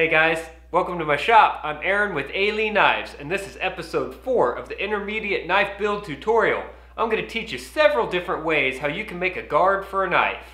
Hey guys, welcome to my shop. I'm Aaron with AleeKnives, and this is episode 4 of the intermediate knife build tutorial. I'm going to teach you several different ways how you can make a guard for a knife.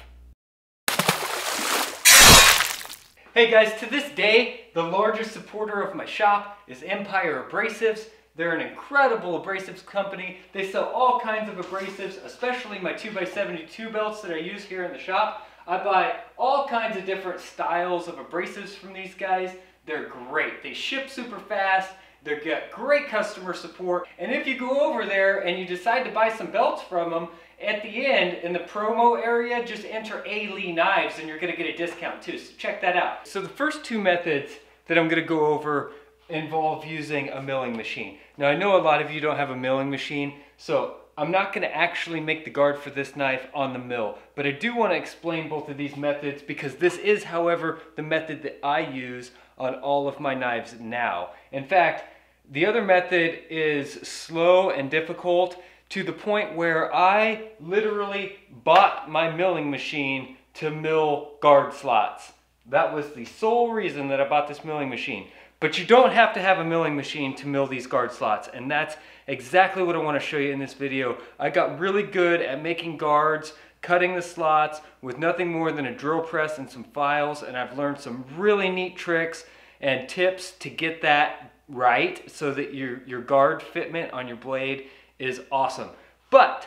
Hey guys, to this day, the largest supporter of my shop is Empire Abrasives. They're an incredible abrasives company. They sell all kinds of abrasives, especially my 2x72 belts that I use here in the shop. I buy all kinds of different styles of abrasives from these guys. They're great. They ship super fast. They've got great customer support. And if you go over there and you decide to buy some belts from them, at the end, in the promo area, just enter AleeKnives and you're gonna get a discount too, so check that out. So the first two methods that I'm gonna go over involve using a milling machine. Now I know a lot of you don't have a milling machine, so I'm not gonna actually make the guard for this knife on the mill, but I do wanna explain both of these methods because this is, however, the method that I use on all of my knives now. In fact, the other method is slow and difficult to the point where I literally bought my milling machine to mill guard slots. That was the sole reason that I bought this milling machine. But you don't have to have a milling machine to mill these guard slots, and that's exactly what I want to show you in this video. I got really good at making guards, cutting the slots with nothing more than a drill press and some files, and I've learned some really neat tricks and tips to get that right so that your, your guard fitment on your blade is awesome. But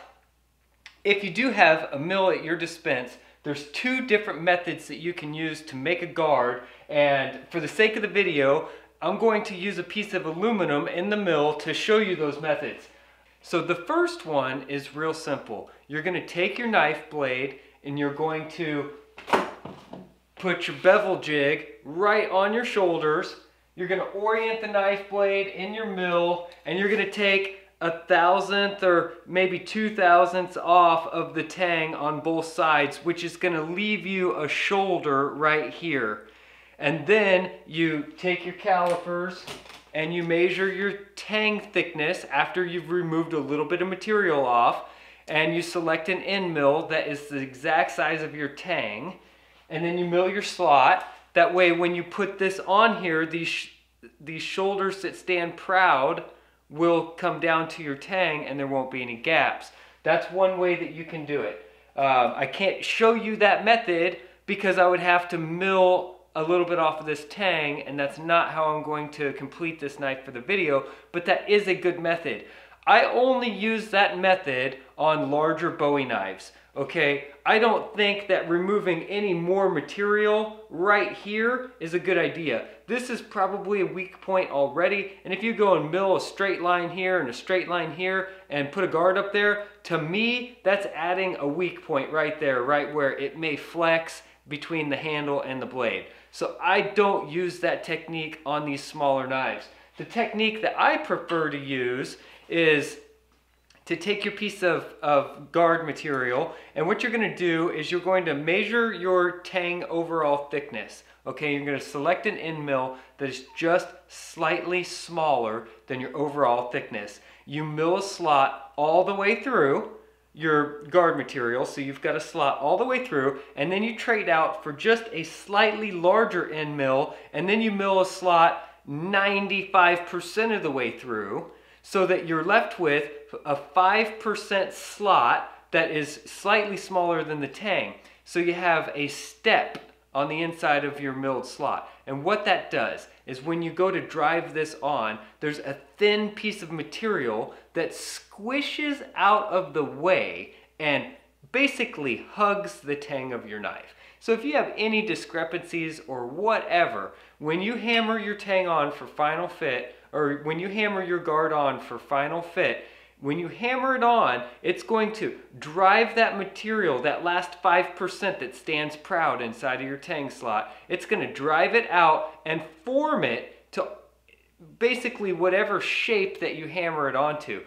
if you do have a mill at your dispense, there's two different methods that you can use to make a guard. And for the sake of the video, I'm going to use a piece of aluminum in the mill to show you those methods. So the first one is real simple. You're gonna take your knife blade and you're going to put your bevel jig right on your shoulders. You're gonna orient the knife blade in your mill and you're gonna take a thousandth or maybe two thousandths off of the tang on both sides, which is gonna leave you a shoulder right here. And then you take your calipers and you measure your tang thickness after you've removed a little bit of material off and you select an end mill that is the exact size of your tang and then you mill your slot. That way when you put this on here, these, these shoulders that stand proud will come down to your tang and there won't be any gaps. That's one way that you can do it. Um, I can't show you that method because I would have to mill a little bit off of this tang and that's not how I'm going to complete this knife for the video, but that is a good method. I only use that method on larger Bowie knives, okay? I don't think that removing any more material right here is a good idea. This is probably a weak point already, and if you go and mill a straight line here and a straight line here and put a guard up there, to me, that's adding a weak point right there, right where it may flex between the handle and the blade. So I don't use that technique on these smaller knives. The technique that I prefer to use is to take your piece of, of guard material and what you're going to do is you're going to measure your tang overall thickness. Okay, you're going to select an end mill that is just slightly smaller than your overall thickness. You mill a slot all the way through your guard material, so you've got a slot all the way through, and then you trade out for just a slightly larger end mill, and then you mill a slot 95% of the way through, so that you're left with a 5% slot that is slightly smaller than the tang. So you have a step on the inside of your milled slot. And what that does is when you go to drive this on, there's a thin piece of material that squishes out of the way and basically hugs the tang of your knife. So if you have any discrepancies or whatever, when you hammer your tang on for final fit, or when you hammer your guard on for final fit, when you hammer it on, it's going to drive that material, that last 5% that stands proud inside of your tang slot, it's going to drive it out and form it basically whatever shape that you hammer it onto.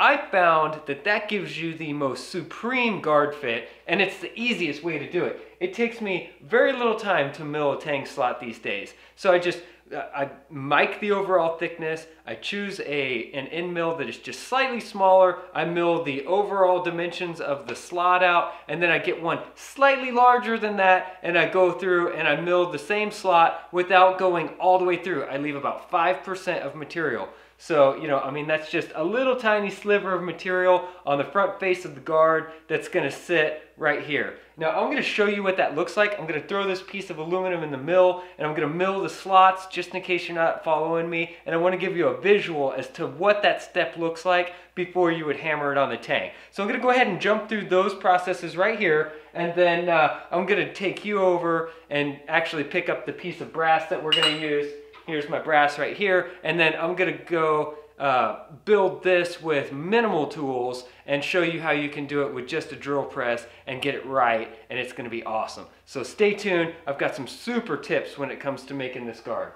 I found that that gives you the most supreme guard fit and it's the easiest way to do it. it takes me very little time to mill a tang slot these days. So I just I mic the overall thickness. I choose a an end mill that is just slightly smaller. I mill the overall dimensions of the slot out, and then I get one slightly larger than that, and I go through and I mill the same slot without going all the way through. I leave about 5% of material. So, you know, I mean, that's just a little tiny sliver of material on the front face of the guard that's gonna sit right here. Now, I'm gonna show you what that looks like. I'm gonna throw this piece of aluminum in the mill and I'm gonna mill the slots just in case you're not following me. And I wanna give you a visual as to what that step looks like before you would hammer it on the tang. So I'm gonna go ahead and jump through those processes right here and then uh, I'm gonna take you over and actually pick up the piece of brass that we're gonna use Here's my brass right here. And then I'm gonna go uh, build this with minimal tools and show you how you can do it with just a drill press and get it right and it's gonna be awesome. So stay tuned, I've got some super tips when it comes to making this guard.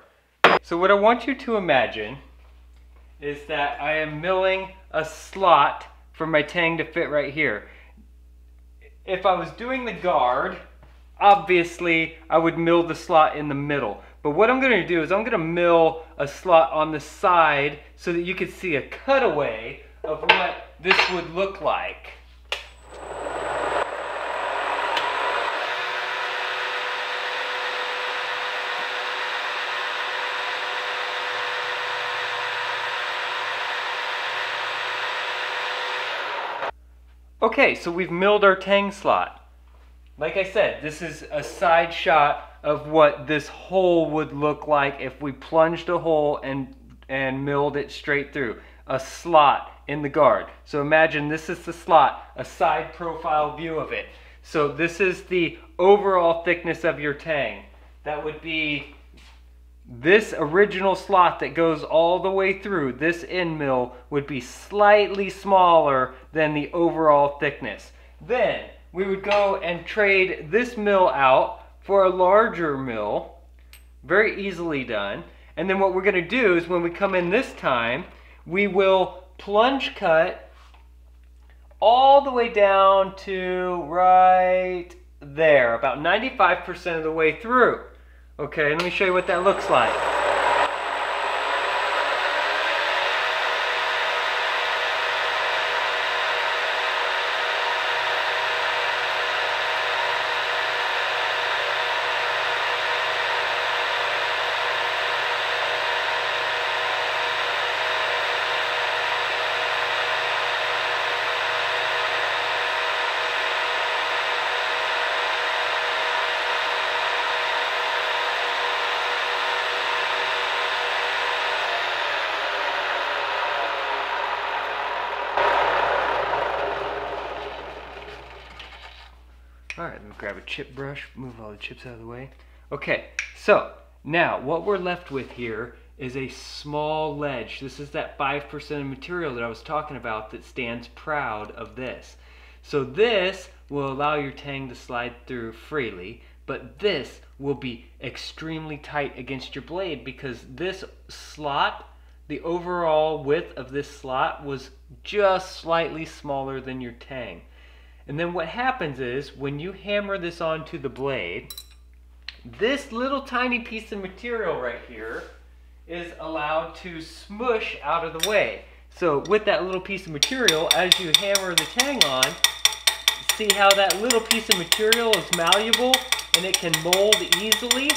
So what I want you to imagine is that I am milling a slot for my tang to fit right here. If I was doing the guard, obviously I would mill the slot in the middle. But what I'm going to do is I'm going to mill a slot on the side so that you can see a cutaway of what this would look like. Okay, so we've milled our tang slot. Like I said, this is a side shot of what this hole would look like if we plunged a hole and, and milled it straight through. A slot in the guard. So imagine this is the slot, a side profile view of it. So this is the overall thickness of your tang. That would be this original slot that goes all the way through, this end mill, would be slightly smaller than the overall thickness. Then we would go and trade this mill out for a larger mill, very easily done. And then what we're going to do is when we come in this time, we will plunge cut all the way down to right there, about 95% of the way through. Okay, let me show you what that looks like. Grab a chip brush, move all the chips out of the way. Okay, so now what we're left with here is a small ledge. This is that 5% of material that I was talking about that stands proud of this. So this will allow your tang to slide through freely, but this will be extremely tight against your blade because this slot, the overall width of this slot was just slightly smaller than your tang. And then what happens is when you hammer this onto the blade, this little tiny piece of material right here is allowed to smush out of the way. So with that little piece of material, as you hammer the tang on, see how that little piece of material is malleable and it can mold easily?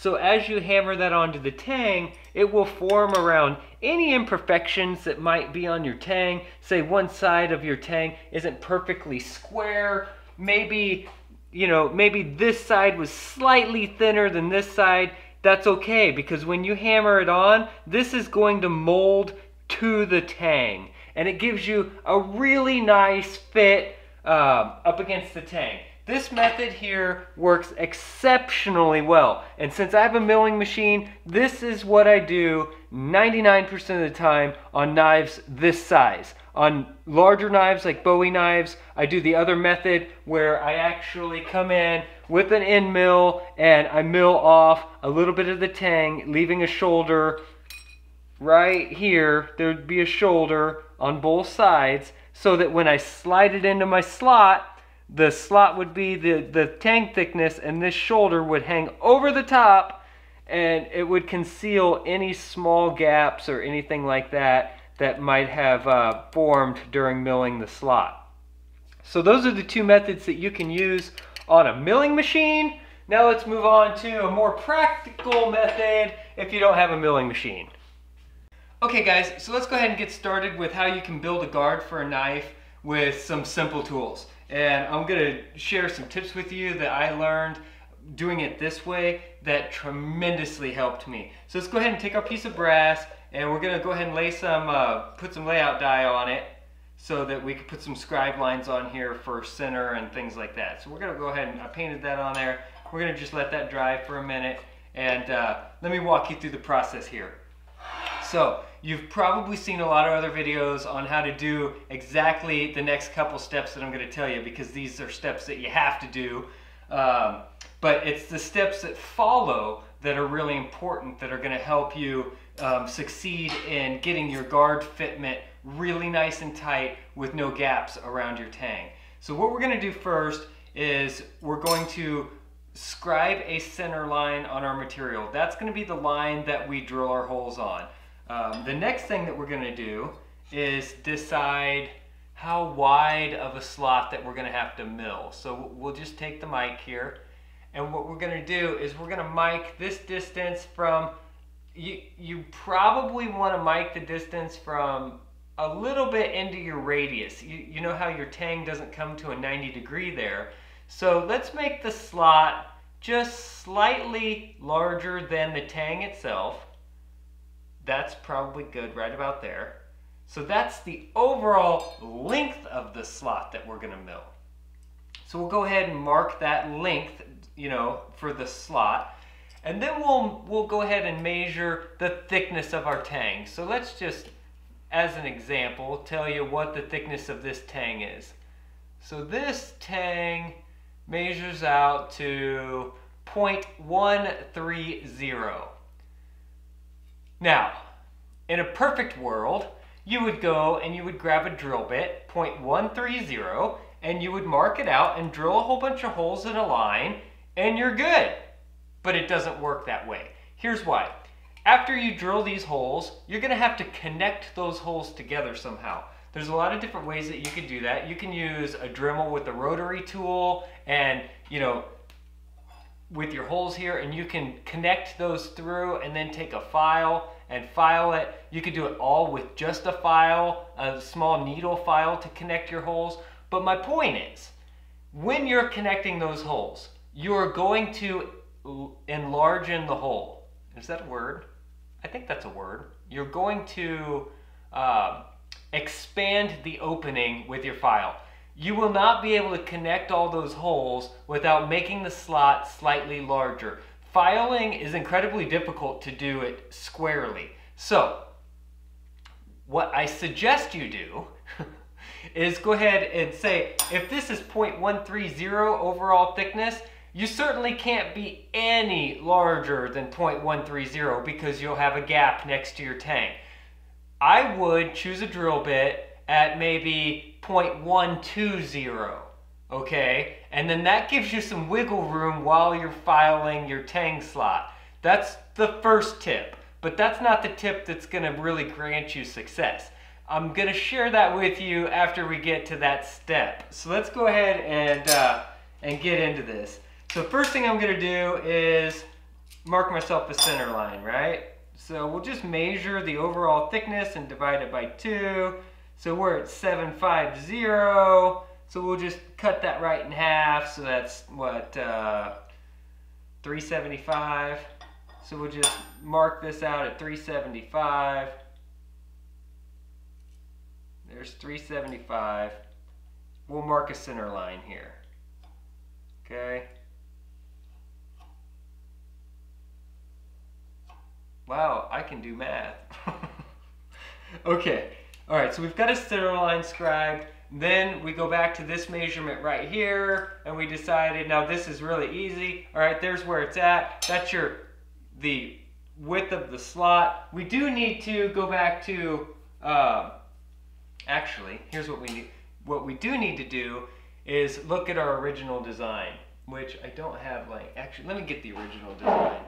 So as you hammer that onto the tang, it will form around any imperfections that might be on your tang. Say one side of your tang isn't perfectly square. Maybe, you know, maybe this side was slightly thinner than this side. That's okay because when you hammer it on, this is going to mold to the tang. And it gives you a really nice fit um, up against the tang. This method here works exceptionally well. And since I have a milling machine, this is what I do 99% of the time on knives this size. On larger knives like Bowie knives, I do the other method where I actually come in with an end mill and I mill off a little bit of the tang, leaving a shoulder right here. There'd be a shoulder on both sides so that when I slide it into my slot, the slot would be the, the tang thickness and this shoulder would hang over the top and it would conceal any small gaps or anything like that that might have uh, formed during milling the slot. So those are the two methods that you can use on a milling machine. Now let's move on to a more practical method if you don't have a milling machine. Okay guys, so let's go ahead and get started with how you can build a guard for a knife with some simple tools. And I'm gonna share some tips with you that I learned doing it this way that tremendously helped me. So let's go ahead and take our piece of brass and we're gonna go ahead and lay some, uh, put some layout dye on it so that we can put some scribe lines on here for center and things like that. So we're gonna go ahead and I painted that on there. We're gonna just let that dry for a minute and uh, let me walk you through the process here. So you've probably seen a lot of other videos on how to do exactly the next couple steps that I'm gonna tell you because these are steps that you have to do. Um, but it's the steps that follow that are really important that are going to help you um, succeed in getting your guard fitment really nice and tight with no gaps around your tang. So what we're going to do first is we're going to scribe a center line on our material. That's going to be the line that we drill our holes on. Um, the next thing that we're going to do is decide how wide of a slot that we're going to have to mill. So we'll just take the mic here and what we're gonna do is we're gonna mic this distance from, you, you probably wanna mic the distance from a little bit into your radius. You, you know how your tang doesn't come to a 90 degree there. So let's make the slot just slightly larger than the tang itself. That's probably good right about there. So that's the overall length of the slot that we're gonna mill. So we'll go ahead and mark that length you know, for the slot. And then we'll, we'll go ahead and measure the thickness of our tang. So let's just, as an example, tell you what the thickness of this tang is. So this tang measures out to 0.130. Now, in a perfect world, you would go and you would grab a drill bit, 0.130, and you would mark it out and drill a whole bunch of holes in a line and you're good. But it doesn't work that way. Here's why. After you drill these holes, you're gonna have to connect those holes together somehow. There's a lot of different ways that you can do that. You can use a Dremel with a rotary tool and, you know, with your holes here and you can connect those through and then take a file and file it. You could do it all with just a file, a small needle file to connect your holes. But my point is, when you're connecting those holes, you are going to enlarge in the hole. Is that a word? I think that's a word. You're going to uh, expand the opening with your file. You will not be able to connect all those holes without making the slot slightly larger. Filing is incredibly difficult to do it squarely. So, what I suggest you do is go ahead and say, if this is 0.130 overall thickness, you certainly can't be any larger than 0.130 because you'll have a gap next to your tang. I would choose a drill bit at maybe 0.120, okay? And then that gives you some wiggle room while you're filing your tang slot. That's the first tip, but that's not the tip that's gonna really grant you success. I'm gonna share that with you after we get to that step. So let's go ahead and, uh, and get into this. So first thing I'm gonna do is mark myself a center line, right? So we'll just measure the overall thickness and divide it by two. So we're at 750. So we'll just cut that right in half. So that's what, uh, 375. So we'll just mark this out at 375. There's 375. We'll mark a center line here. Okay. Wow, I can do math. okay, all right, so we've got a center line scribed. Then we go back to this measurement right here, and we decided, now this is really easy. All right, there's where it's at. That's your, the width of the slot. We do need to go back to, uh, actually, here's what we need. What we do need to do is look at our original design, which I don't have like, actually, let me get the original design.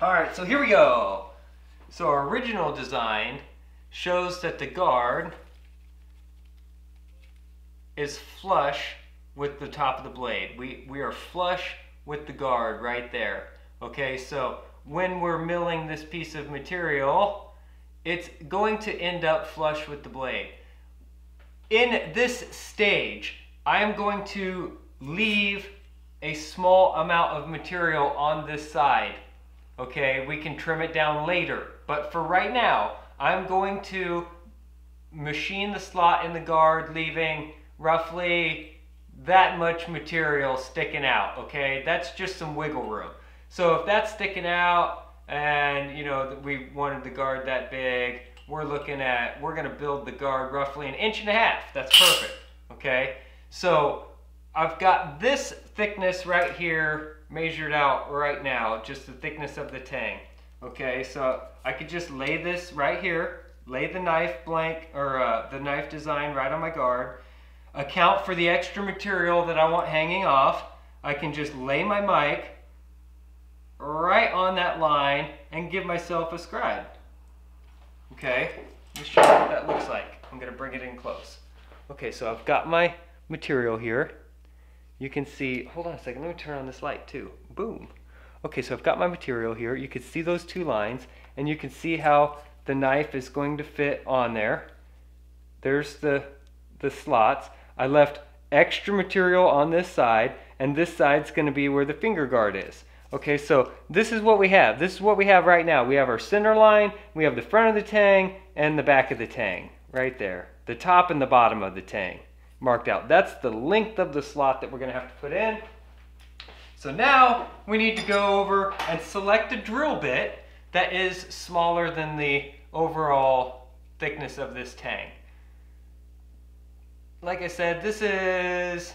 All right, so here we go. So our original design shows that the guard is flush with the top of the blade. We, we are flush with the guard right there. Okay, so when we're milling this piece of material, it's going to end up flush with the blade. In this stage, I am going to leave a small amount of material on this side. Okay, we can trim it down later. But for right now, I'm going to machine the slot in the guard, leaving roughly that much material sticking out, okay? That's just some wiggle room. So if that's sticking out and, you know, we wanted the guard that big, we're looking at, we're gonna build the guard roughly an inch and a half. That's perfect, okay? So I've got this thickness right here measured out right now, just the thickness of the tang. Okay, so I could just lay this right here, lay the knife blank, or uh, the knife design right on my guard, account for the extra material that I want hanging off. I can just lay my mic right on that line and give myself a scribe. Okay, let me show you what that looks like. I'm gonna bring it in close. Okay, so I've got my material here. You can see, hold on a second, let me turn on this light too. Boom. Okay, so I've got my material here. You can see those two lines and you can see how the knife is going to fit on there. There's the, the slots. I left extra material on this side and this side's going to be where the finger guard is. Okay, so this is what we have. This is what we have right now. We have our center line, we have the front of the tang, and the back of the tang, right there. The top and the bottom of the tang marked out. That's the length of the slot that we're gonna have to put in. So now we need to go over and select a drill bit that is smaller than the overall thickness of this tang. Like I said, this is,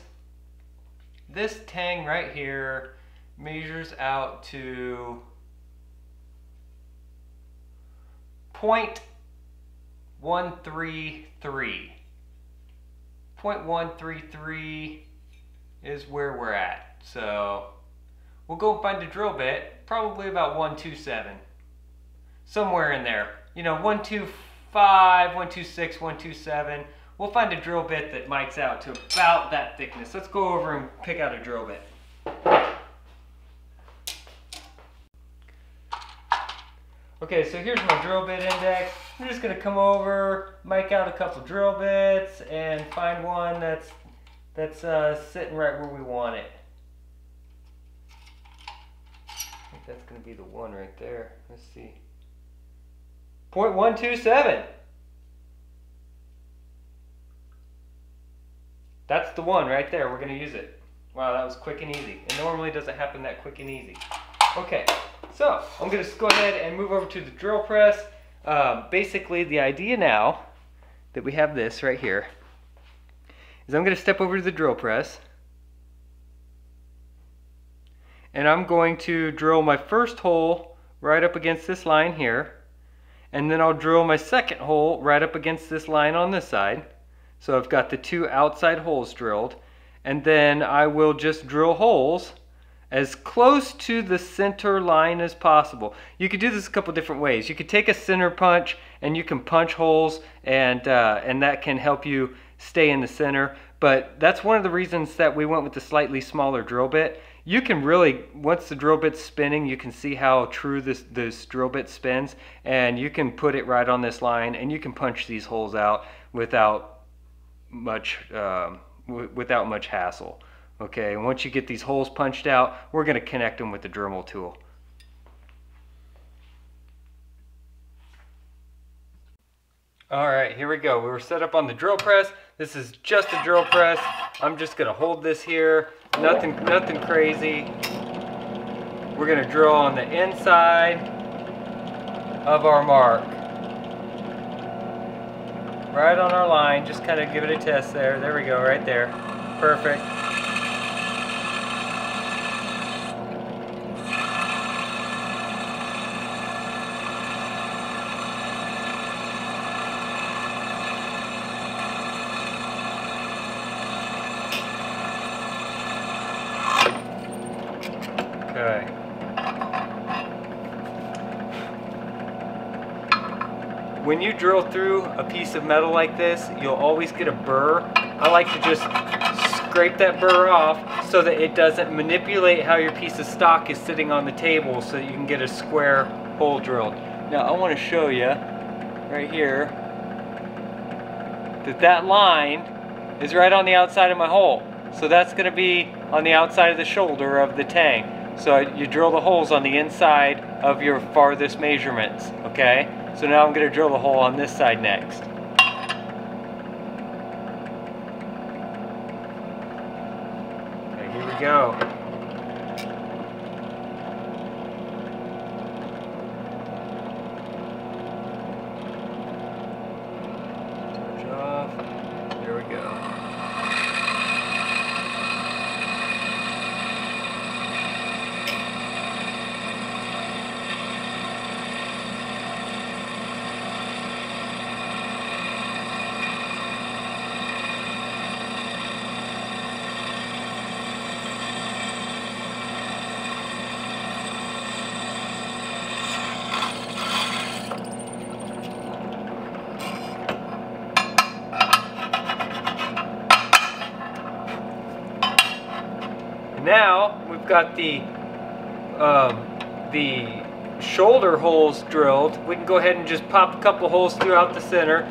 this tang right here measures out to 0.133. 0.133 is where we're at. So we'll go find a drill bit, probably about 127. Somewhere in there. You know, 125, 126, 127. We'll find a drill bit that mics out to about that thickness. Let's go over and pick out a drill bit. Okay, so here's my drill bit index. I'm just gonna come over, mic out a couple drill bits, and find one that's that's uh, sitting right where we want it. I think that's gonna be the one right there. Let's see. 0.127. That's the one right there. We're gonna use it. Wow, that was quick and easy. It normally doesn't happen that quick and easy. Okay, so I'm going to go ahead and move over to the drill press. Um, basically, the idea now that we have this right here is I'm going to step over to the drill press and I'm going to drill my first hole right up against this line here and then I'll drill my second hole right up against this line on this side. So I've got the two outside holes drilled and then I will just drill holes as close to the center line as possible. You could do this a couple different ways. You could take a center punch and you can punch holes and, uh, and that can help you stay in the center. But that's one of the reasons that we went with the slightly smaller drill bit. You can really, once the drill bit's spinning, you can see how true this, this drill bit spins and you can put it right on this line and you can punch these holes out without much, um, without much hassle. Okay, and once you get these holes punched out, we're going to connect them with the Dremel tool. All right, here we go. We were set up on the drill press. This is just a drill press. I'm just gonna hold this here. Nothing, nothing crazy. We're gonna drill on the inside of our mark. Right on our line, just kind of give it a test there. There we go, right there. Perfect. when you drill through a piece of metal like this, you'll always get a burr. I like to just scrape that burr off so that it doesn't manipulate how your piece of stock is sitting on the table so that you can get a square hole drilled. Now I want to show you right here that that line is right on the outside of my hole. So that's going to be on the outside of the shoulder of the tang. So you drill the holes on the inside of your farthest measurements, okay? So now I'm going to drill the hole on this side next. Okay, here we go. now got the um, the shoulder holes drilled. We can go ahead and just pop a couple holes throughout the center.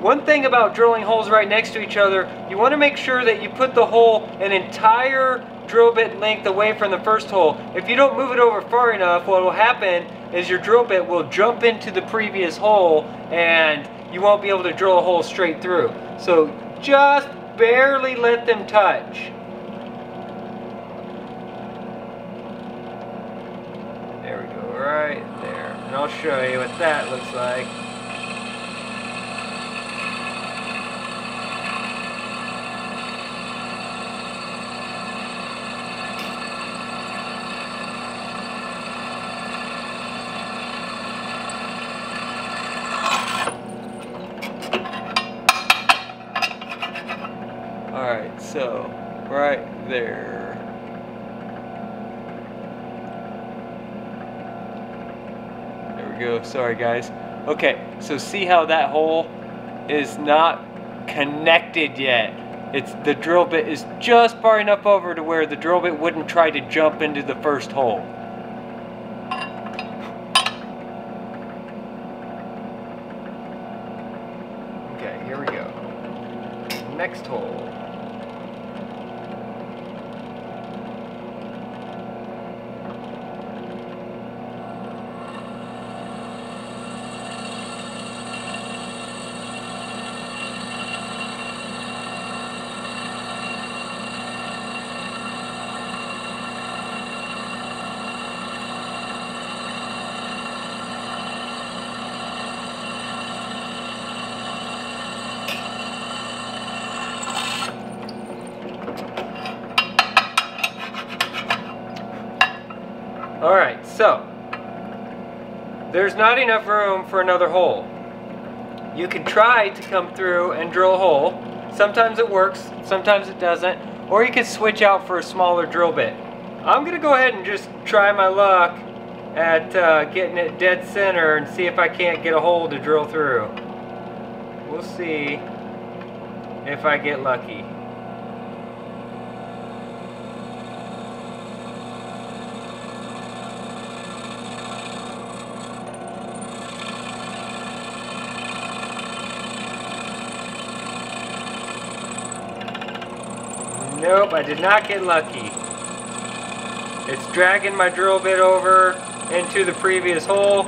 One thing about drilling holes right next to each other, you want to make sure that you put the hole an entire drill bit length away from the first hole. If you don't move it over far enough, what will happen is your drill bit will jump into the previous hole and you won't be able to drill a hole straight through. So just barely let them touch. Right there. And I'll show you what that looks like. Alright, so right there. go. Sorry, guys. Okay, so see how that hole is not connected yet. It's the drill bit is just far enough over to where the drill bit wouldn't try to jump into the first hole. Okay, here we go. Next hole. Alright, so there's not enough room for another hole. You can try to come through and drill a hole. Sometimes it works, sometimes it doesn't. Or you can switch out for a smaller drill bit. I'm to go ahead and just try my luck at uh, getting it dead center and see if I can't get a hole to drill through. We'll see if I get lucky. Nope, I did not get lucky. It's dragging my drill bit over into the previous hole.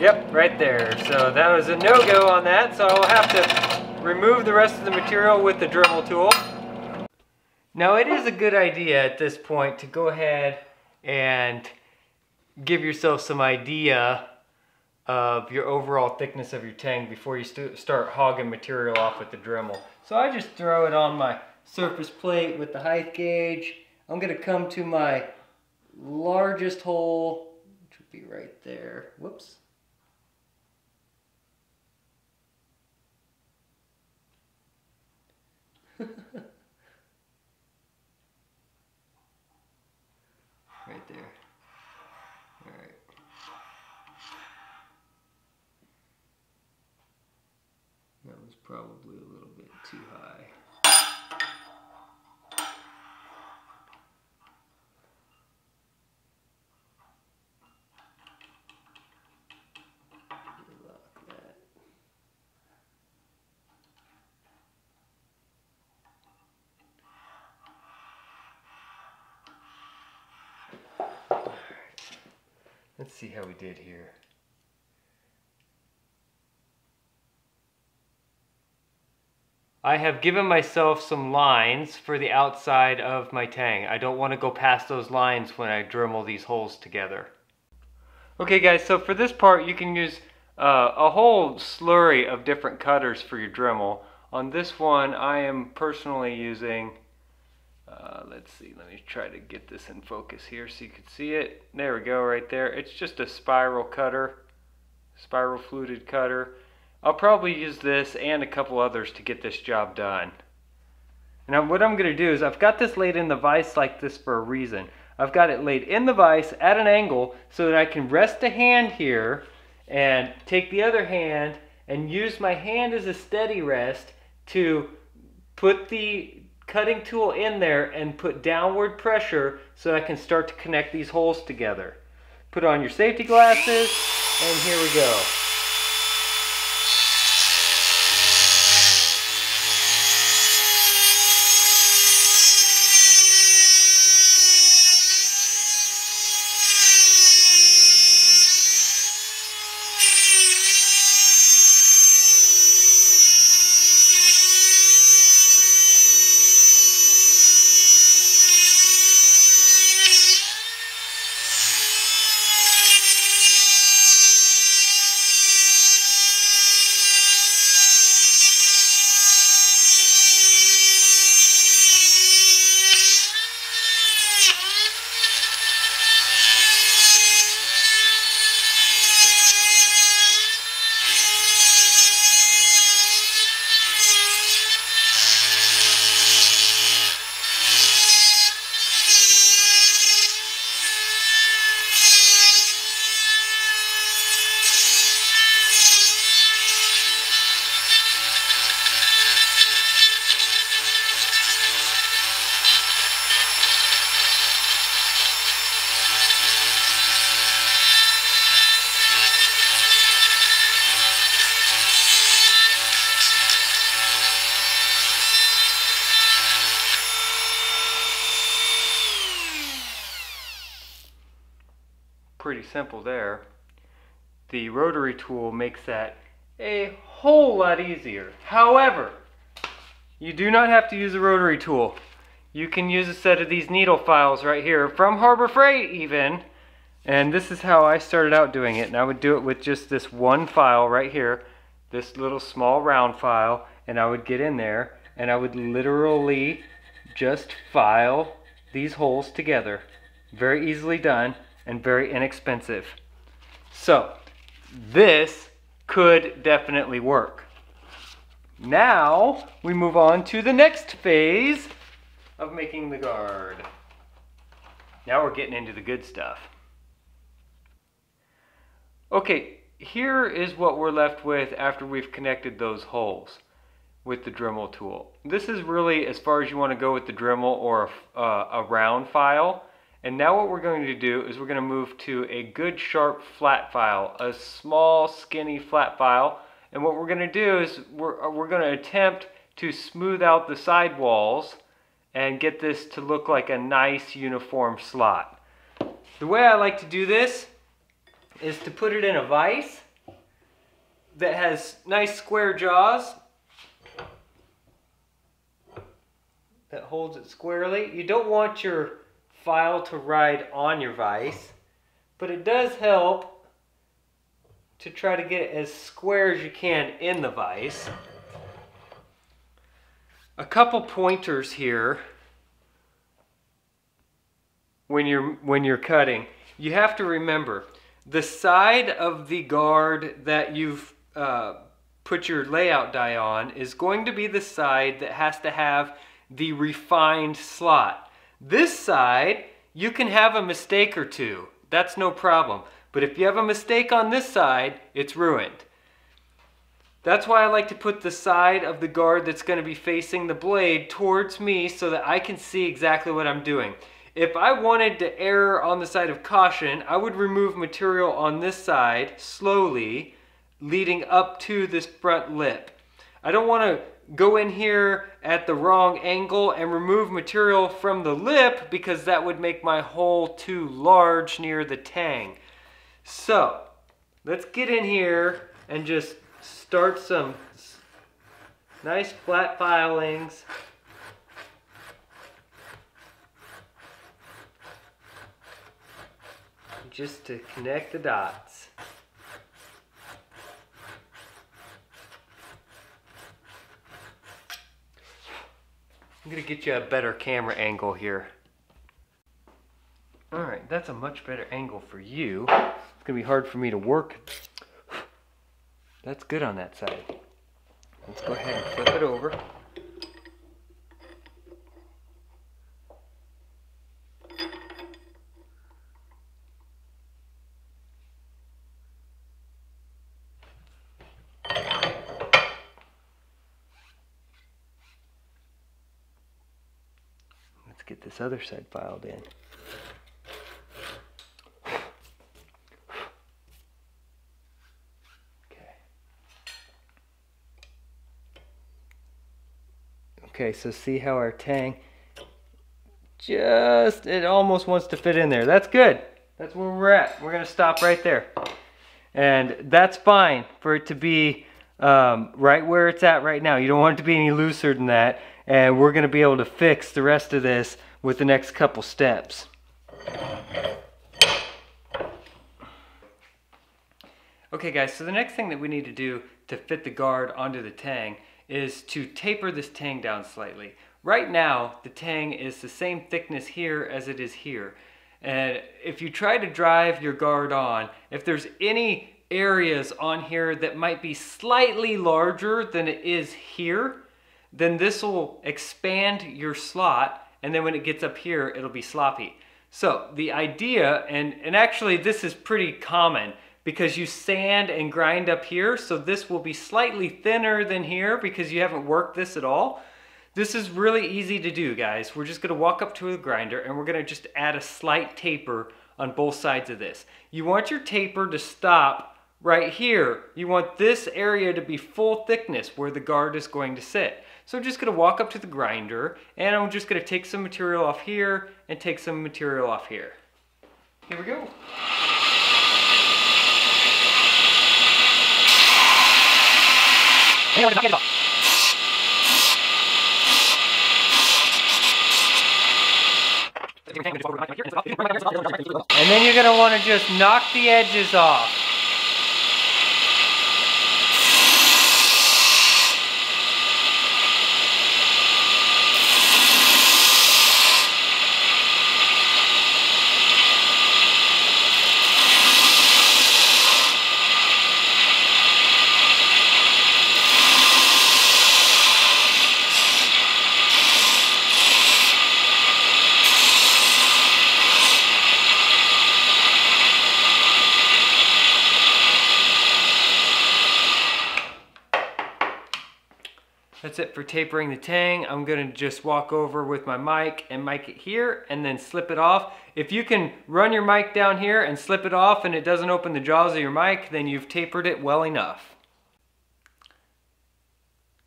Yep, right there. So that was a no-go on that, so I'll have to remove the rest of the material with the Dremel tool. Now it is a good idea at this point to go ahead and give yourself some idea of your overall thickness of your tang before you st start hogging material off with the Dremel. So I just throw it on my surface plate with the height gauge. I'm to come to my largest hole, which would be right there. Whoops. right there. All right. probably a little bit too high. Lock that. Let's see how we did here. I have given myself some lines for the outside of my tang. I don't want to go past those lines when I Dremel these holes together. Okay guys, so for this part you can use uh, a whole slurry of different cutters for your Dremel. On this one I am personally using, uh, let's see, let me try to get this in focus here so you can see it. There we go right there. It's just a spiral cutter, spiral fluted cutter. I'll probably use this and a couple others to get this job done. Now what I'm going to do is I've got this laid in the vise like this for a reason. I've got it laid in the vise at an angle so that I can rest a hand here and take the other hand and use my hand as a steady rest to put the cutting tool in there and put downward pressure so I can start to connect these holes together. Put on your safety glasses and here we go. pretty simple there. The rotary tool makes that a whole lot easier. However, you do not have to use a rotary tool. You can use a set of these needle files right here from Harbor Freight even. And this is how I started out doing it. And I would do it with just this one file right here, this little small round file. And I would get in there and I would literally just file these holes together. Very easily done and very inexpensive. So this could definitely work. Now we move on to the next phase of making the guard. Now we're getting into the good stuff. Okay, here is what we're left with after we've connected those holes with the Dremel tool. This is really as far as you want to go with the Dremel or a, uh, a round file. And now what we're going to do is we're going to move to a good sharp flat file, a small skinny flat file. And what we're going to do is we're, uh, we're going to attempt to smooth out the side walls and get this to look like a nice uniform slot. The way I like to do this is to put it in a vise that has nice square jaws that holds it squarely. You don't want your file to ride on your vise, but it does help to try to get it as square as you can in the vise. A couple pointers here when you're when you're cutting. You have to remember the side of the guard that you've uh, put your layout dye on is going to be the side that has to have the refined slot. This side, you can have a mistake or two. That's no problem. But if you have a mistake on this side, it's ruined. That's why I like to put the side of the guard that's going to be facing the blade towards me so that I can see exactly what I'm doing. If I wanted to err on the side of caution, I would remove material on this side slowly leading up to this front lip. I don't want to go in here at the wrong angle and remove material from the lip because that would make my hole too large near the tang. So let's get in here and just start some nice flat filings. Just to connect the dots. I'm gonna get you a better camera angle here. All right, that's a much better angle for you. It's gonna be hard for me to work. That's good on that side. Let's go ahead and flip it over. get this other side filed in. Okay. Okay, so see how our tang just, it almost wants to fit in there. That's good. That's where we're at. We're gonna stop right there. And that's fine for it to be um, right where it's at right now. You don't want it to be any looser than that and we're going to be able to fix the rest of this with the next couple steps. Okay guys, so the next thing that we need to do to fit the guard onto the tang is to taper this tang down slightly. Right now, the tang is the same thickness here as it is here. And if you try to drive your guard on, if there's any areas on here that might be slightly larger than it is here, then this will expand your slot and then when it gets up here it'll be sloppy. So the idea, and, and actually this is pretty common because you sand and grind up here so this will be slightly thinner than here because you haven't worked this at all. This is really easy to do guys. We're just gonna walk up to a grinder and we're gonna just add a slight taper on both sides of this. You want your taper to stop right here. You want this area to be full thickness where the guard is going to sit. So I'm just gonna walk up to the grinder and I'm just gonna take some material off here and take some material off here. Here we go. And then you're gonna wanna just knock the edges off. That's it for tapering the tang. I'm gonna just walk over with my mic and mic it here and then slip it off. If you can run your mic down here and slip it off and it doesn't open the jaws of your mic, then you've tapered it well enough.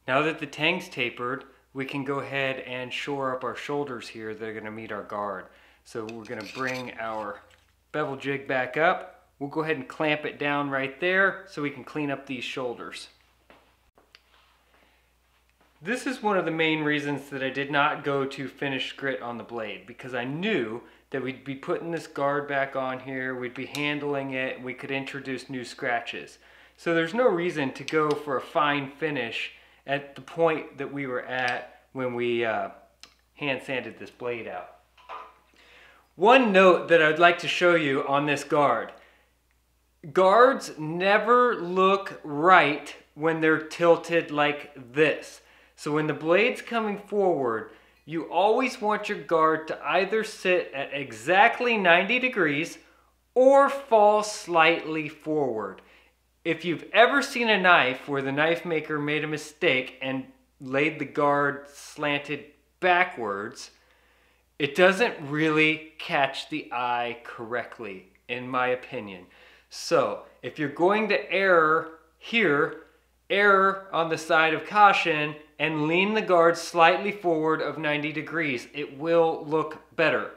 Now that the tang's tapered, we can go ahead and shore up our shoulders here. They're gonna meet our guard. So we're gonna bring our bevel jig back up. We'll go ahead and clamp it down right there so we can clean up these shoulders. This is one of the main reasons that I did not go to finish grit on the blade because I knew that we'd be putting this guard back on here, we'd be handling it, we could introduce new scratches. So there's no reason to go for a fine finish at the point that we were at when we uh, hand sanded this blade out. One note that I'd like to show you on this guard. Guards never look right when they're tilted like this. So when the blade's coming forward, you always want your guard to either sit at exactly 90 degrees or fall slightly forward. if you've ever seen a knife where the knife maker made a mistake and laid the guard slanted backwards, it doesn't really catch the eye correctly, in my opinion. So, if you're going to err here, err on the side of caution and lean the guard slightly forward of 90 degrees. It will look better.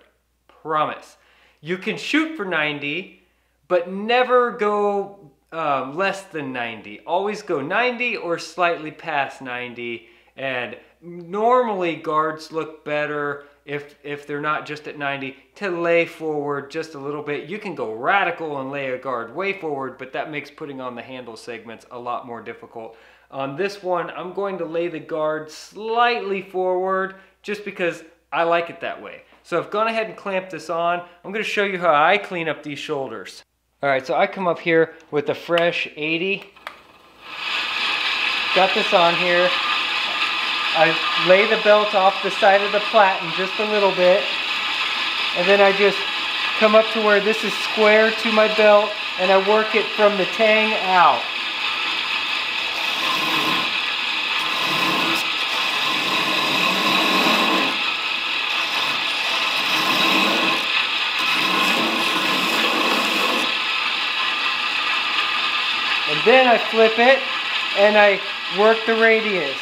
Promise. You can shoot for 90, but never go um, less than 90. Always go 90 or slightly past 90. And normally guards look better if if they're not just at 90 to lay forward just a little bit you can go radical and lay a guard way forward but that makes putting on the handle segments a lot more difficult on this one i'm going to lay the guard slightly forward just because i like it that way so i've gone ahead and clamped this on i'm going to show you how i clean up these shoulders all right so i come up here with a fresh 80 got this on here I lay the belt off the side of the platen just a little bit. And then I just come up to where this is square to my belt and I work it from the tang out. Then I flip it and I work the radius.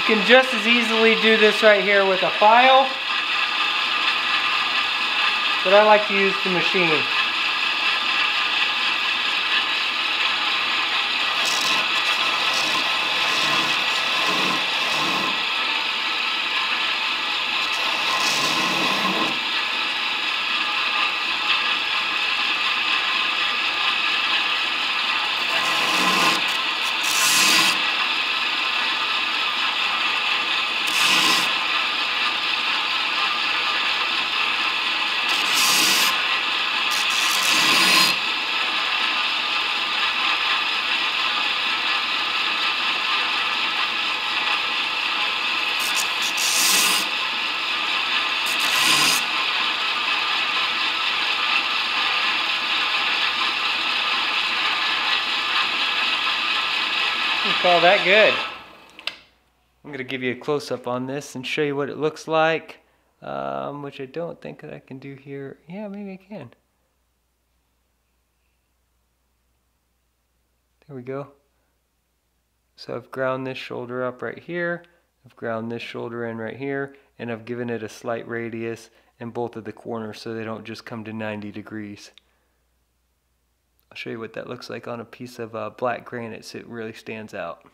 You can just as easily do this right here with a file, but I like to use the machine. Good. I'm going to give you a close-up on this and show you what it looks like, um, which I don't think that I can do here. Yeah, maybe I can. There we go. So I've ground this shoulder up right here, I've ground this shoulder in right here, and I've given it a slight radius in both of the corners so they don't just come to 90 degrees. I'll show you what that looks like on a piece of uh, black granite so it really stands out.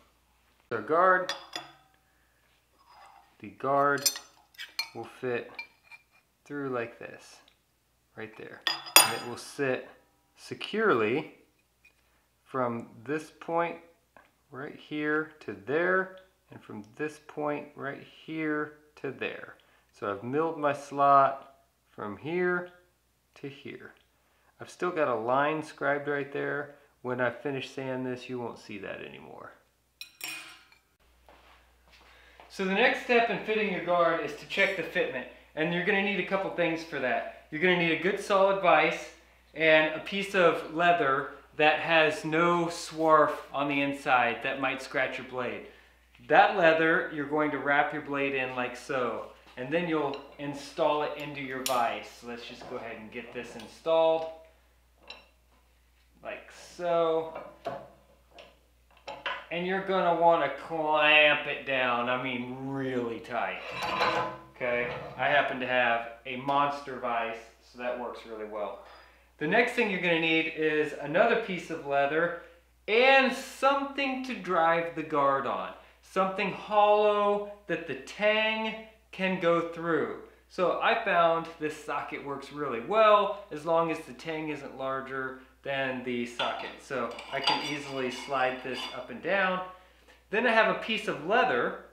The guard, the guard will fit through like this, right there. And it will sit securely from this point right here to there and from this point right here to there. So I've milled my slot from here to here. I've still got a line scribed right there. When I finish sanding this, you won't see that anymore. So the next step in fitting your guard is to check the fitment. And you're gonna need a couple things for that. You're gonna need a good solid vise and a piece of leather that has no swarf on the inside that might scratch your blade. That leather, you're going to wrap your blade in like so. And then you'll install it into your vise. So let's just go ahead and get this installed. Like so. And you're gonna wanna clamp it down. I mean, really tight. Okay, I happen to have a monster vise, so that works really well. The next thing you're gonna need is another piece of leather and something to drive the guard on. Something hollow that the tang can go through. So I found this socket works really well as long as the tang isn't larger than the socket. So I can easily slide this up and down. Then I have a piece of leather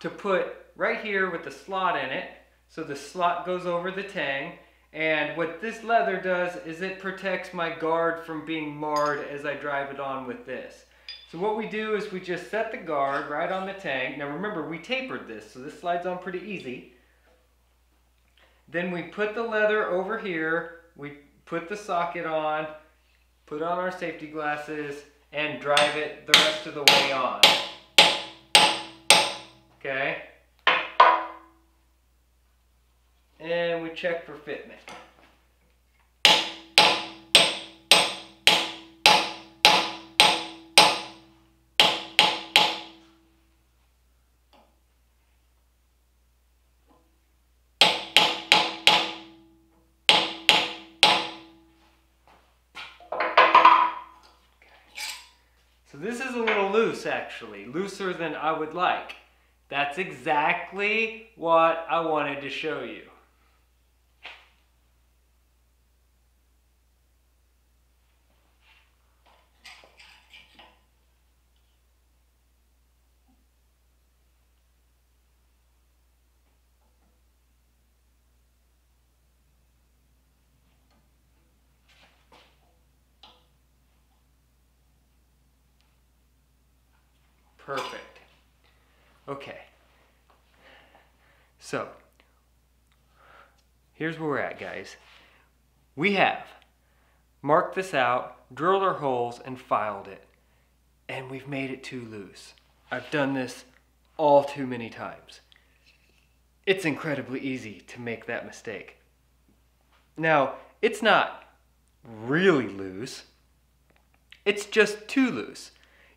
to put right here with the slot in it. So the slot goes over the tang. And what this leather does is it protects my guard from being marred as I drive it on with this. So what we do is we just set the guard right on the tang. Now remember, we tapered this, so this slides on pretty easy. Then we put the leather over here, we put the socket on, put on our safety glasses, and drive it the rest of the way on. Okay? And we check for fitment. This is a little loose actually, looser than I would like. That's exactly what I wanted to show you. Perfect. Okay. So, guys. We have marked this out, drilled our holes, and filed it. And we've made it too loose. I've done this all too many times. It's incredibly easy to make that mistake. Now, it's not really loose. It's just too loose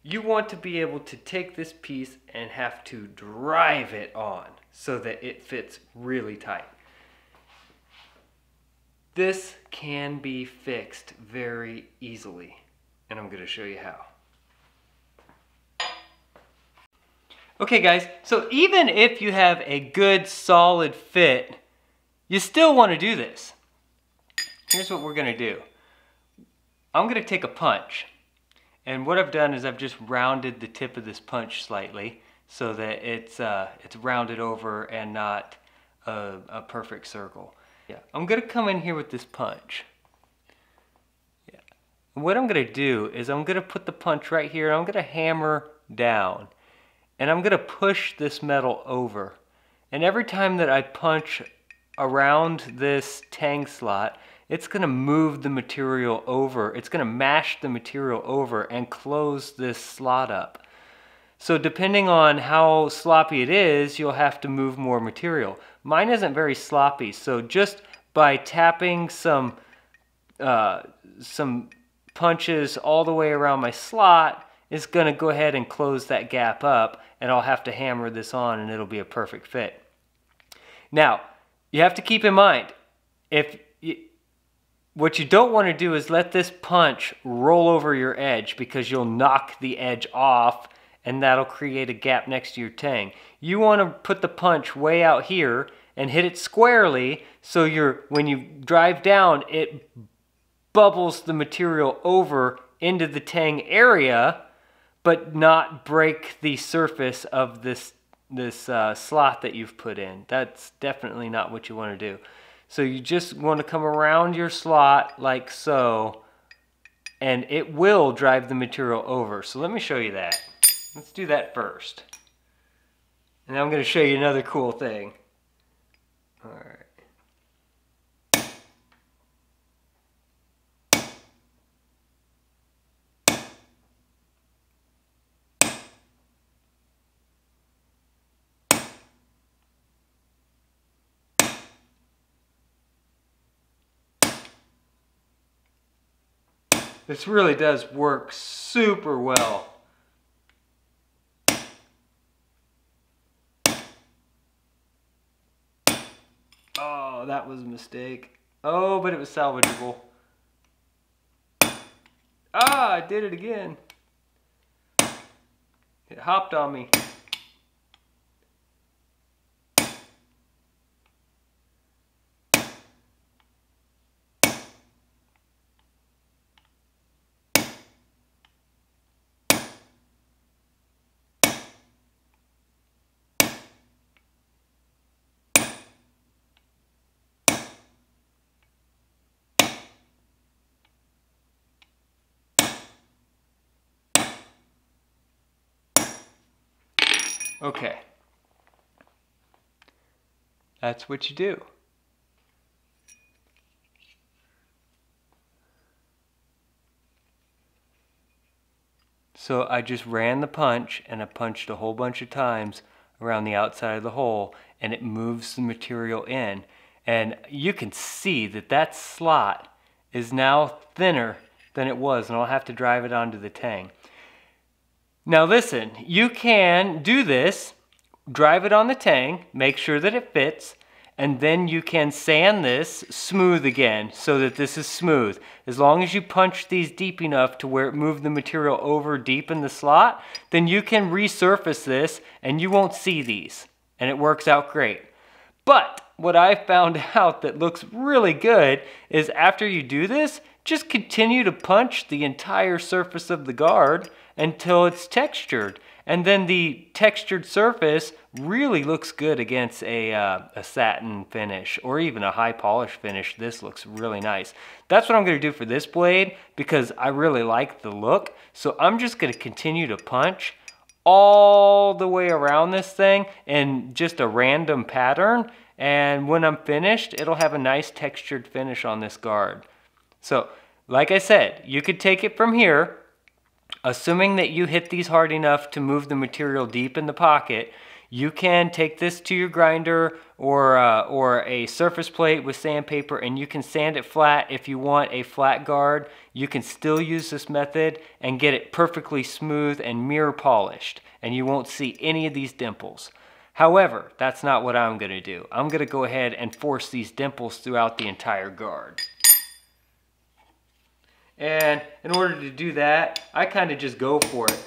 you want to be able to take this piece and have to drive it on so that it fits really tight. This can be fixed very easily, and I'm going to show you how. Okay guys, so even if you have a good solid fit, you still want to do this. Here's what we're going to do. I'm going to take a punch. And what I've done is I've just rounded the tip of this punch slightly so that it's, uh, it's rounded over and not a, a perfect circle. Yeah, I'm gonna come in here with this punch. Yeah. What I'm gonna do is I'm gonna put the punch right here and I'm gonna hammer down. And I'm gonna push this metal over. And every time that I punch around this tang slot, it's going to move the material over. It's going to mash the material over and close this slot up. So depending on how sloppy it is, you'll have to move more material. Mine isn't very sloppy, so just by tapping some uh, some punches all the way around my slot, it's going to go ahead and close that gap up, and I'll have to hammer this on and it'll be a perfect fit. Now, you have to keep in mind, if what you don't want to do is let this punch roll over your edge because you'll knock the edge off and that'll create a gap next to your tang. You want to put the punch way out here and hit it squarely so you're when you drive down it bubbles the material over into the tang area but not break the surface of this this uh, slot that you've put in. That's definitely not what you want to do. So you just want to come around your slot like so, and it will drive the material over. So let me show you that. Let's do that first. And I'm going to show you another cool thing. All right. This really does work super well. Oh, that was a mistake. Oh, but it was salvageable. Ah, I did it again. It hopped on me. Okay. That's what you do. So I just ran the punch and I punched a whole bunch of times around the outside of the hole and it moves the material in. And you can see that that slot is now thinner than it was and I'll have to drive it onto the tang. Now listen, you can do this, drive it on the tang, make sure that it fits, and then you can sand this smooth again so that this is smooth. As long as you punch these deep enough to where it moved the material over deep in the slot, then you can resurface this and you won't see these. And it works out great. But what I found out that looks really good is after you do this, just continue to punch the entire surface of the guard until it's textured. And then the textured surface really looks good against a, uh, a satin finish or even a high polish finish. This looks really nice. That's what I'm going to do for this blade because I really like the look. So I'm just going to continue to punch all the way around this thing in just a random pattern. And when I'm finished, it'll have a nice textured finish on this guard. So like I said, you could take it from here Assuming that you hit these hard enough to move the material deep in the pocket, you can take this to your grinder or, uh, or a surface plate with sandpaper and you can sand it flat if you want a flat guard. You can still use this method and get it perfectly smooth and mirror polished and you won't see any of these dimples. However, that's not what I'm going to do. I'm going to go ahead and force these dimples throughout the entire guard. And in order to do that, I kind of just go for it.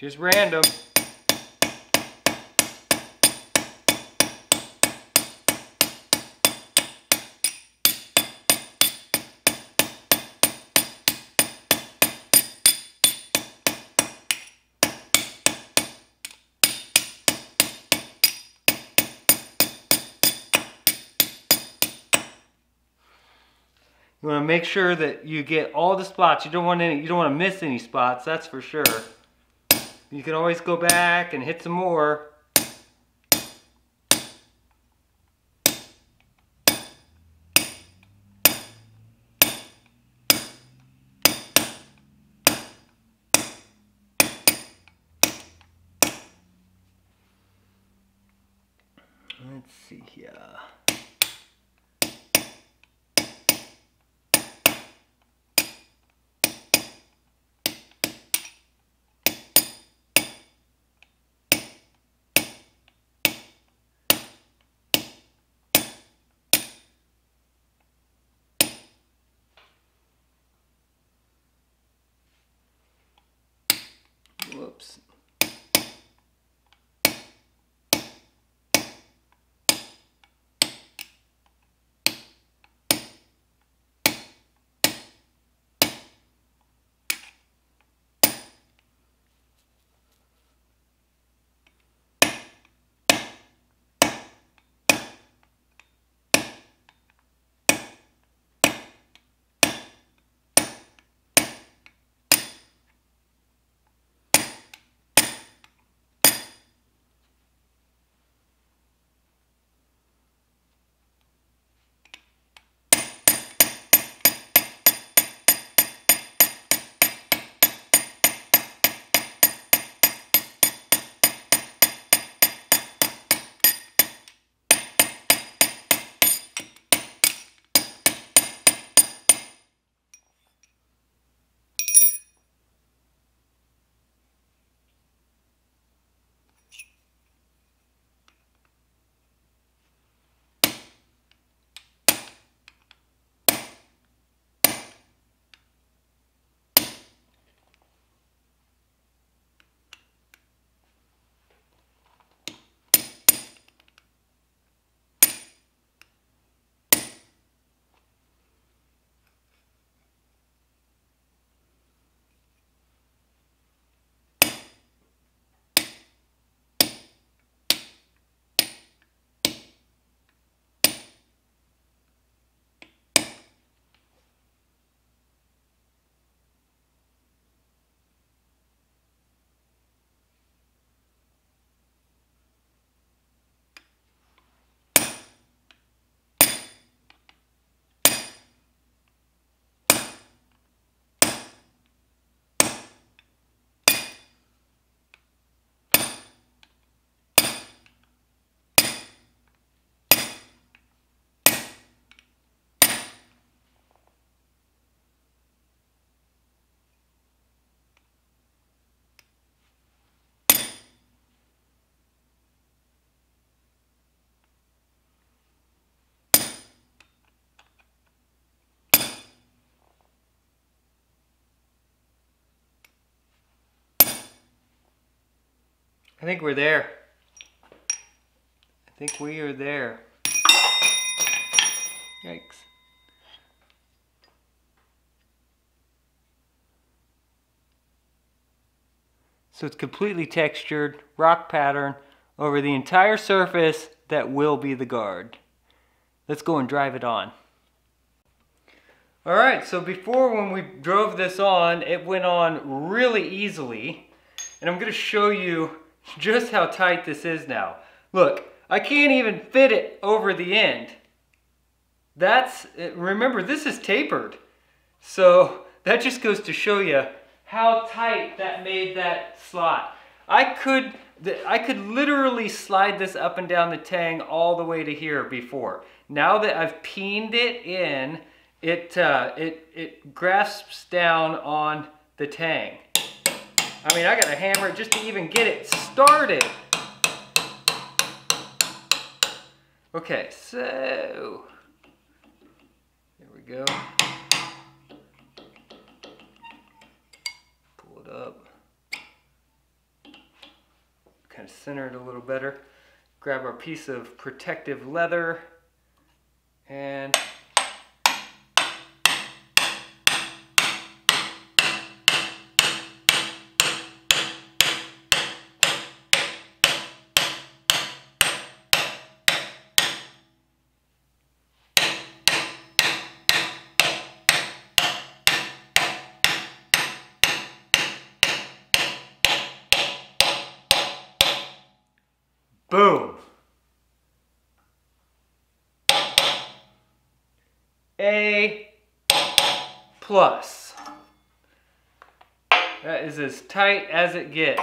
Just random. You want to make sure that you get all the spots. You don't want any, you don't want to miss any spots, that's for sure. You can always go back and hit some more. Let's see here. I think we're there. I think we are there. Yikes. So it's completely textured, rock pattern, over the entire surface that will be the guard. Let's go and drive it on. All right, so before when we drove this on, it went on really easily. And I'm gonna show you just how tight this is now. Look, I can't even fit it over the end. That's, remember this is tapered. So that just goes to show you how tight that made that slot. I could, I could literally slide this up and down the tang all the way to here before. Now that I've peened it in, it, uh, it, it grasps down on the tang. I mean, I got a hammer just to even get it started. Okay, so there we go. Pull it up. Kind of center it a little better. Grab our piece of protective leather and A plus. That is as tight as it gets.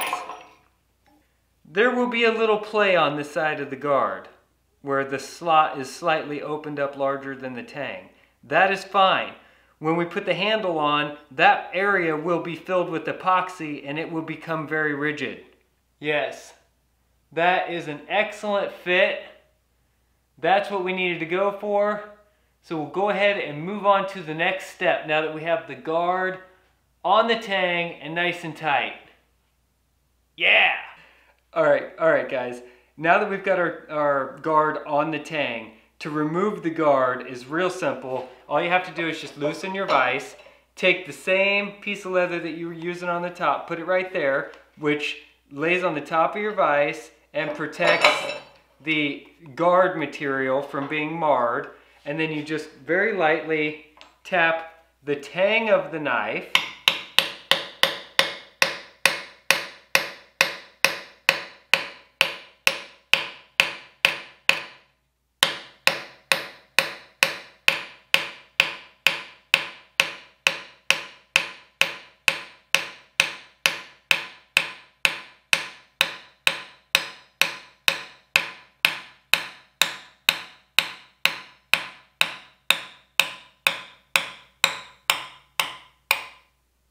There will be a little play on the side of the guard where the slot is slightly opened up larger than the tang. That is fine. When we put the handle on, that area will be filled with epoxy and it will become very rigid. Yes, that is an excellent fit. That's what we needed to go for. So we'll go ahead and move on to the next step now that we have the guard on the tang and nice and tight. Yeah! All right, all right guys. Now that we've got our, our guard on the tang, to remove the guard is real simple. All you have to do is just loosen your vise, take the same piece of leather that you were using on the top, put it right there, which lays on the top of your vise and protects the guard material from being marred. And then you just very lightly tap the tang of the knife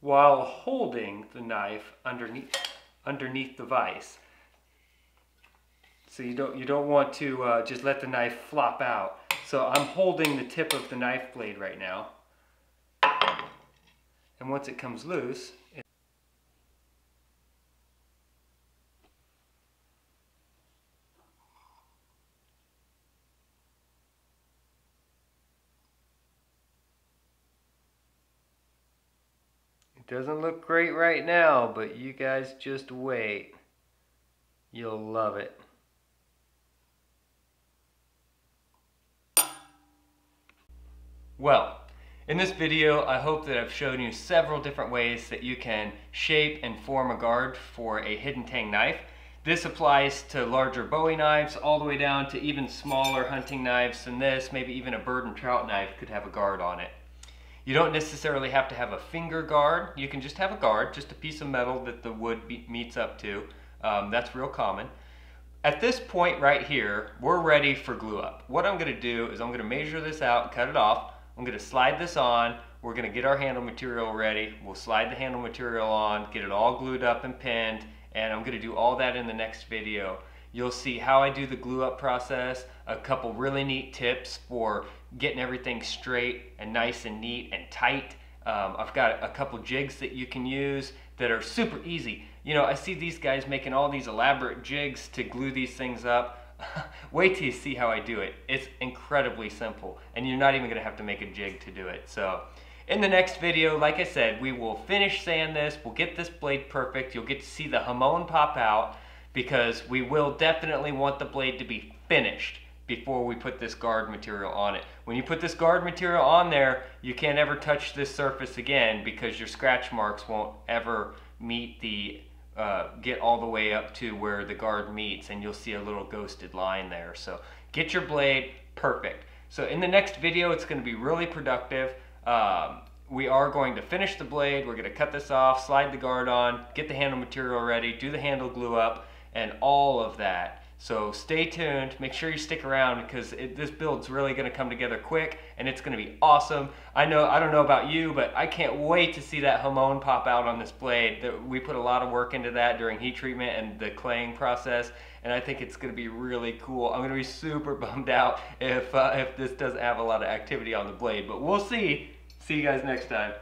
while holding the knife underneath, underneath the vise. So you don't, you don't want to uh, just let the knife flop out. So I'm holding the tip of the knife blade right now. And once it comes loose, Doesn't look great right now, but you guys just wait. You'll love it. Well, in this video, I hope that I've shown you several different ways that you can shape and form a guard for a hidden tang knife. This applies to larger bowie knives all the way down to even smaller hunting knives than this. Maybe even a bird and trout knife could have a guard on it. You don't necessarily have to have a finger guard. You can just have a guard, just a piece of metal that the wood meets up to. Um, that's real common. At this point right here, we're ready for glue up. What I'm gonna do is I'm gonna measure this out cut it off. I'm gonna slide this on. We're gonna get our handle material ready. We'll slide the handle material on, get it all glued up and pinned, and I'm gonna do all that in the next video. You'll see how I do the glue up process, a couple really neat tips for getting everything straight and nice and neat and tight. Um, I've got a couple jigs that you can use that are super easy. You know, I see these guys making all these elaborate jigs to glue these things up. Wait till you see how I do it. It's incredibly simple and you're not even gonna have to make a jig to do it. So in the next video, like I said, we will finish sand this, we'll get this blade perfect, you'll get to see the hamon pop out, because we will definitely want the blade to be finished before we put this guard material on it. When you put this guard material on there, you can't ever touch this surface again because your scratch marks won't ever meet the, uh, get all the way up to where the guard meets and you'll see a little ghosted line there. So get your blade perfect. So in the next video, it's gonna be really productive. Um, we are going to finish the blade. We're gonna cut this off, slide the guard on, get the handle material ready, do the handle glue up, and all of that. So stay tuned, make sure you stick around because it, this build's really gonna come together quick and it's gonna be awesome. I know, I don't know about you, but I can't wait to see that hamon pop out on this blade. We put a lot of work into that during heat treatment and the claying process and I think it's gonna be really cool. I'm gonna be super bummed out if, uh, if this doesn't have a lot of activity on the blade, but we'll see. See you guys next time.